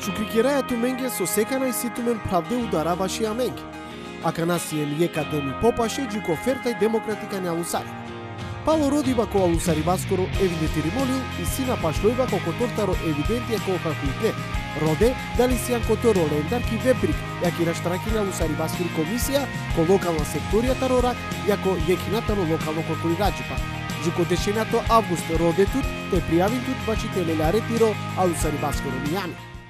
Шукрикирајату менге со секана и ситумен правде удара ја менге. Аканасије лијека деми попаше, джуко и демократика не алусари. Пало роди бако алусари баскоро евидети римолил и сина пашлој бако котортаро евиденти ја коха. Роде, дали си которо лендар ки веприк, јаки ки раштаракина алусари баскори комисија, ко локална секторија рорак, јако ко локално на локално. Джуко дешенато август роде тут, те пријави тут бачите леларетиро алусари баскоро мијани.